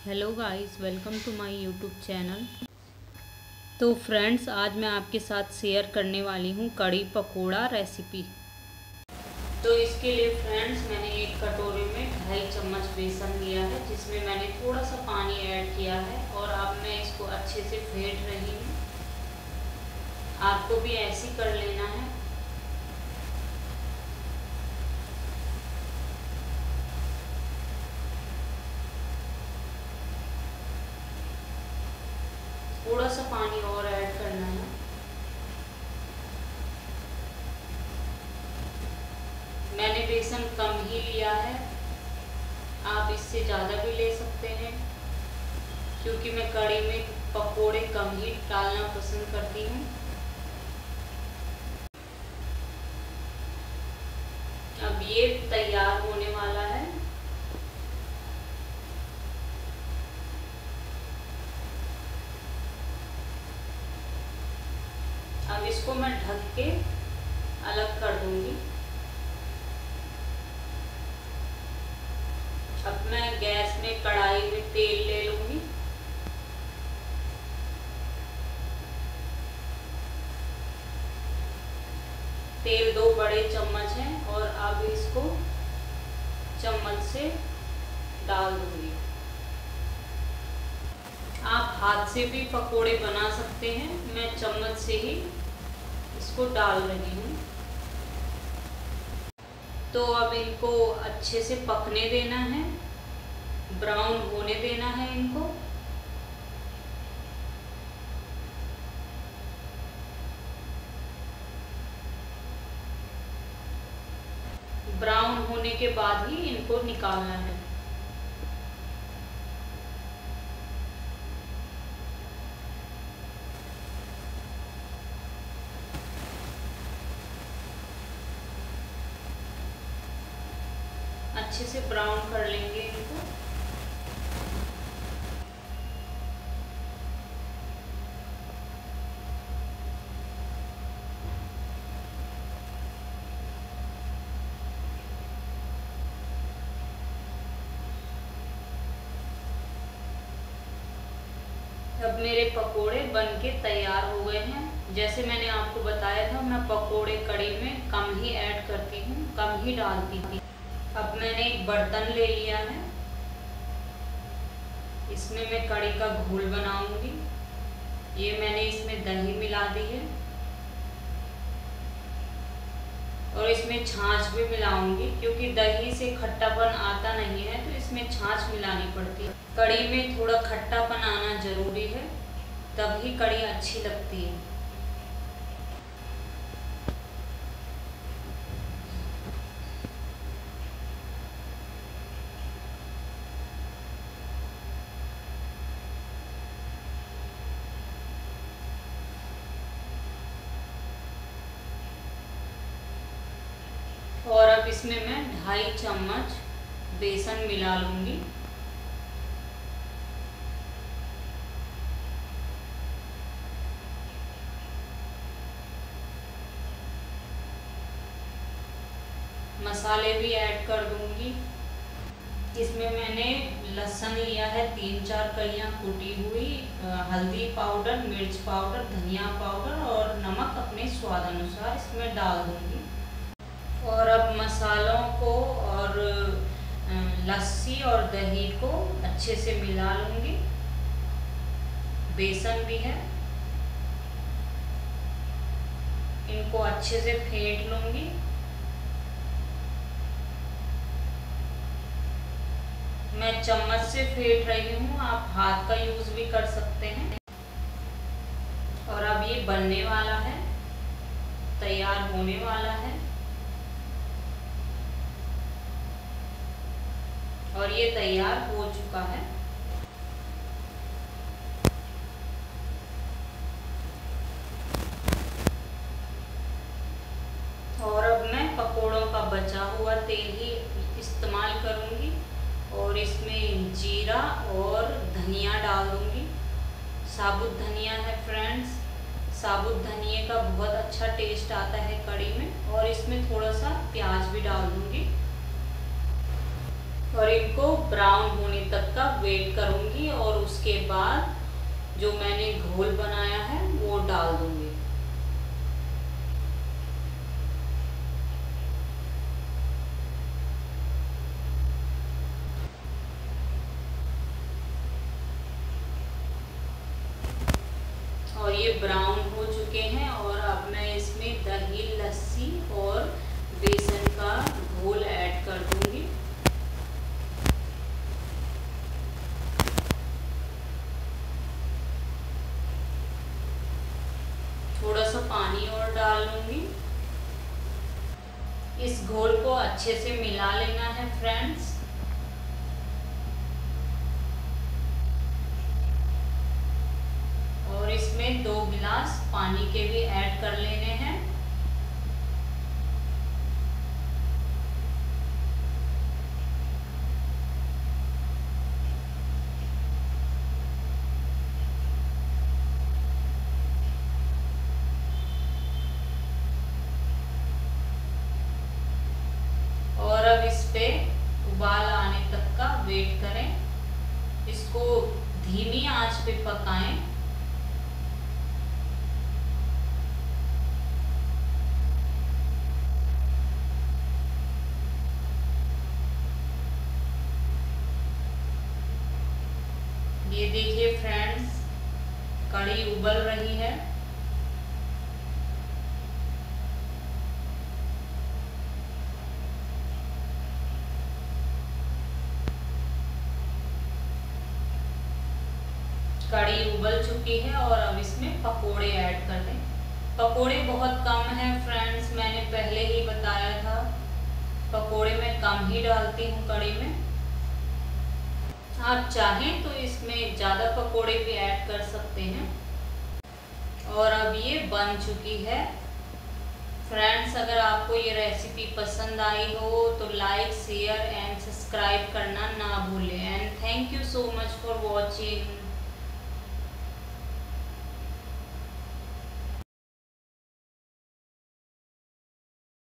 Hello guys welcome to my YouTube channel तो friends आज मैं आपके साथ शेयर करने वाली हूँ कड़ी पकोड़ा रेसिपी तो इसके लिए फ्रेंड्स मैंने एक कटोरे में ढाई चम्मच बेसन लिया है, जिसमें मैंने थोड़ा सा पानी ऐड किया है और अब मैं इसको अच्छे से फेंट रही हूँ। आपको भी ऐसे कर लेना है थोड़ा सा पानी और ऐड करना है। मैंने बेसन कम ही लिया है। आप इससे ज़्यादा भी ले सकते हैं, क्योंकि मैं कड़ी में पकोड़े कम ही डालना पसंद करती हूँ। अब ये तैयार होने वाला है अब इसको मैं ढक के अलग कर दूँगी। अब मैं गैस में कढ़ाई में तेल ले लूँगी। तेल दो बड़े चम्मच हैं और अब इसको चम्मच से डाल दूँगी। आप हाथ से भी पकोड़े बना सकते हैं। मैं चम्मच से ही इसको डाल रही हूँ। तो अब इनको अच्छे से पकने देना है, ब्राउन होने देना है इनको। ब्राउन होने के बाद ही इनको निकालना है। अच्छे से ब्राउन कर लेंगे इनको। अब मेरे पकोड़े बनके तैयार हो गए हैं। जैसे मैंने आपको बताया था, मैं पकोड़े कड़ी में कम ही ऐड करती हूँ, कम ही डालती थी अब मैंने एक बर्तन ले लिया है। इसमें मैं कड़ी का घोल बनाऊँगी। ये मैंने इसमें दही मिला दी है। और इसमें छाछ भी मिलाऊँगी, क्योंकि दही से खट्टापन आता नहीं है तो इसमें छाछ मिलानी पड़ती है। कड़ी में थोड़ा खट्टापन आना ज़रूरी है तभी कड़ी अच्छी लगती है और अब इसमें मैं ढाई चम्मच बेसन मिला लूँगी। मसाले भी ऐड कर दूँगी। इसमें मैंने लहसुन लिया है, तीन चार कलियाँ कुटी हुई हल्दी पाउडर, मिर्च पाउडर, धनिया पाउडर और नमक अपने स्वाद अनुसार इसमें डाल दूँगी। और अब मसालों को और लस्सी और दही को अच्छे से मिला लूँगी। बेसन भी है। इनको अच्छे से फेंट लूँगी। मैं चम्मच से फेंट रही हूँ, आप हाथ का यूज़ भी कर सकते हैं। और अब ये बनने वाला है, तैयार होने वाला है। और ये तैयार हो चुका है। और अब मैं पकोड़ों का बचा हुआ तेल ही इस्तेमाल करूँगी और इसमें जीरा और धनिया डाल दूँगी। साबुत धनिया है फ्रेंड्स साबुत धनिए का बहुत अच्छा टेस्ट आता है कड़ी में और इसमें थोड़ा सा प्याज भी डाल दूँगी। और इनको ब्राउन होने तक का वेट करूँगी और उसके बाद जो मैंने घोल बनाया है, वो डाल दूँगी। और ये ब्राउन हो चुके हैं और अब मैं इसमें दही, लस्सी और बेसन का घोल ऐड कर दूँगी। थोड़ा सा पानी और डाल लूँगी। इस घोल को अच्छे से मिला लेना है फ्रेंड्स और इसमें दो गिलास पानी के भी ऐड कर लेने हैं और अब इस पे उबाल आने तक का वेट करें इसको धीमी आँच पे पकाएँ। ये देखिए फ्रेंड्स कड़ी उबल रही है। कड़ी उबल चुकी है और अब इसमें पकोड़े ऐड कर दें। पकोड़े बहुत कम हैं फ्रेंड्स, मैंने पहले ही बताया था। पकोड़े मैं कम ही डालती हूँ कड़ी में। आप चाहें तो इसमें ज़्यादा पकोड़े भी ऐड कर सकते हैं। और अब ये बन चुकी है। फ्रेंड्स, अगर आपको ये रेसिपी पसंद आई हो तो लाइक, शेयर एंड सब्सक्राइब करना ना भूलें। And thank you so much for watching.